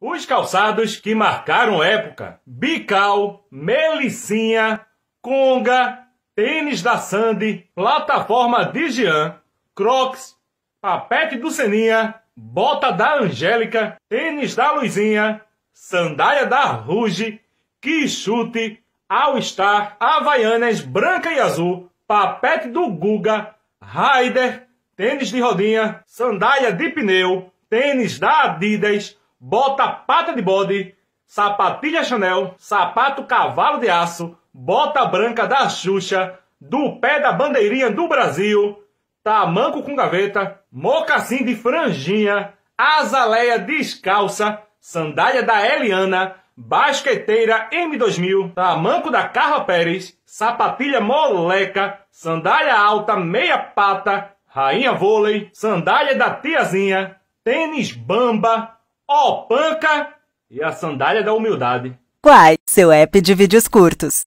Os calçados que marcaram época: Bical, Melicinha, Conga, tênis da Sandy, plataforma de Jean, Crocs, papete do Seninha, bota da Angélica, tênis da Luizinha, sandália da Ruge, que chute, All Star, Havaianas branca e azul, papete do Guga, Raider, tênis de rodinha, sandália de pneu, tênis da Adidas, bota pata de bode, sapatilha Chanel, sapato cavalo de aço, bota branca da Xuxa, do pé da bandeirinha do Brasil, tamanco com gaveta, mocassim de franjinha, azaleia descalça, sandália da Eliana, basqueteira M2000, tamanco da Carla Pérez, sapatilha moleca, sandália alta meia pata, rainha vôlei, sandália da tiazinha, tênis bamba, opanca e a sandália da humildade. Quai, seu app de vídeos curtos.